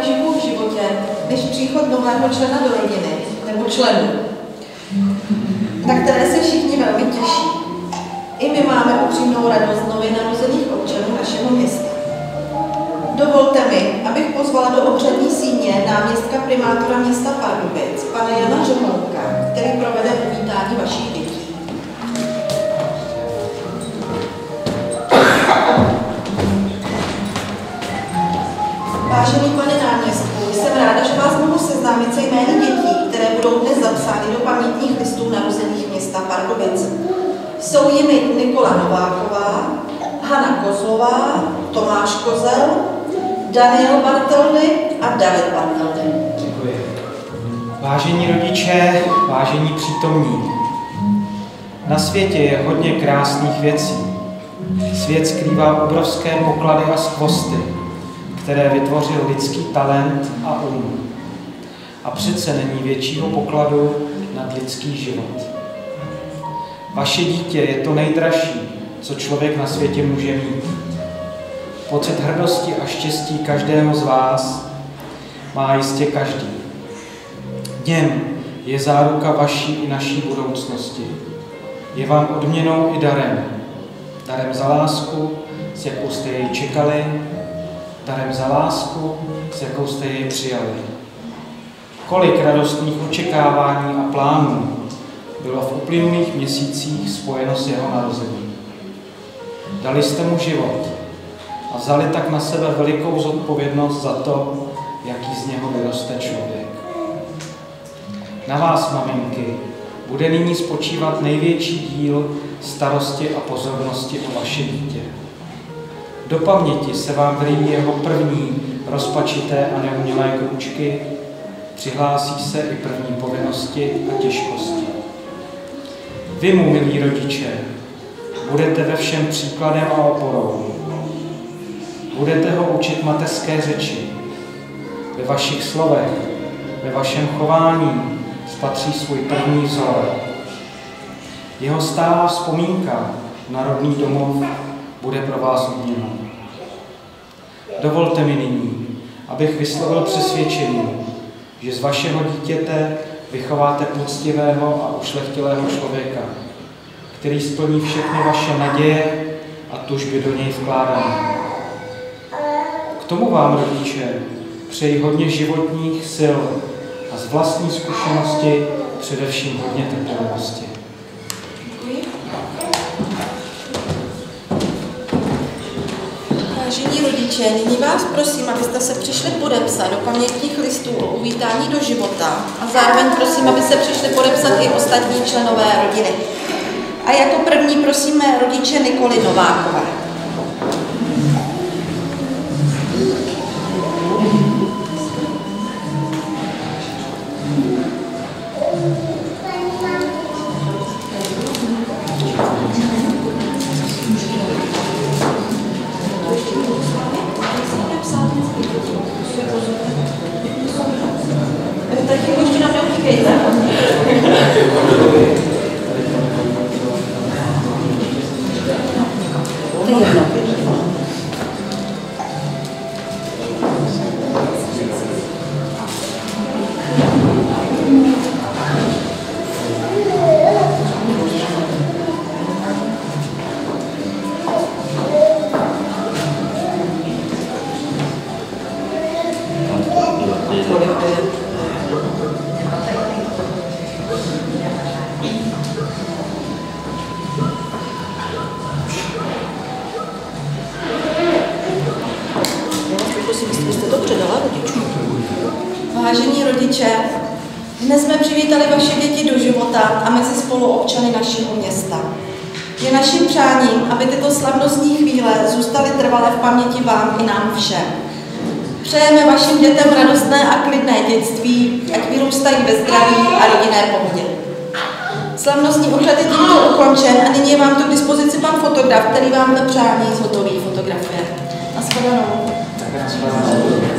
okamžiku v životě, než příchod nového člena do rodiny nebo členů, na které se všichni velmi těší. I my máme upřímnou radost nově narozených občanů našeho města. Dovolte mi, abych pozvala do obřadní síně náměstka primátora města Pardubic, pana Jana Řemonka, který provede Jsou jimi Nikola Nováková, Hana Kozlová, Tomáš Kozel, Daniel Bartelny a David Bartelny. Děkuji. Vážení rodiče, vážení přítomní, na světě je hodně krásných věcí. Svět skrývá obrovské poklady a skvosty, které vytvořil lidský talent a um. A přece není většího pokladu nad lidský život. Vaše dítě je to nejdražší, co člověk na světě může mít. Pocit hrdosti a štěstí každého z vás má jistě každý. Něm je záruka vaší i naší budoucnosti. Je vám odměnou i darem. Darem za lásku, s jakou jste jej čekali, darem za lásku, s jakou jste jej přijali. Kolik radostných očekávání a plánů bylo v uplynulých měsících spojeno s jeho narozením. Dali jste mu život a vzali tak na sebe velikou zodpovědnost za to, jaký z něho vyroste člověk. Na vás, maminky, bude nyní spočívat největší díl starosti a pozornosti o vaše dítě. Do paměti se vám vrýjí jeho první rozpačité a neumělé kručky, přihlásí se i první povinnosti a těžkosti. Vy mu, milí rodiče, budete ve všem příkladem a oporou. Budete ho učit mateřské řeči. Ve vašich slovech, ve vašem chování spatří svůj první vzor. Jeho stálá vzpomínka na rodný domov bude pro vás odměnou. Dovolte mi nyní, abych vyslovil přesvědčení, že z vašeho dítěte vychováte poctivého a ušlechtilého člověka, který splní všechny vaše naděje a tužby do něj vkládané. K tomu vám, rodiče, přeji hodně životních sil a z vlastní zkušenosti především hodně trpělivosti. Vážení rodiče, nyní vás prosím, abyste se přišli podepsat do pamětních listů o uvítání do života a zároveň prosím, aby se přišli podepsat i ostatní členové rodiny. A jako první prosíme rodiče Nikoly Novákové. Vážení rodiče, dnes jsme přivítali vaše děti do života a mezi spoluobčany našeho města. Je naším přáním, aby tyto slavnostní chvíle zůstaly trvalé v paměti vám i nám všem. Přejeme vašim dětem radostné a klidné dětství, ať vyrůstají ve zdraví a rodinné pohodě. Slavnostní obřad je tímto ukončen a nyní je vám tu k dispozici pan fotograf, který vám na přání zhotoví fotografie. Naschledanou. Tak,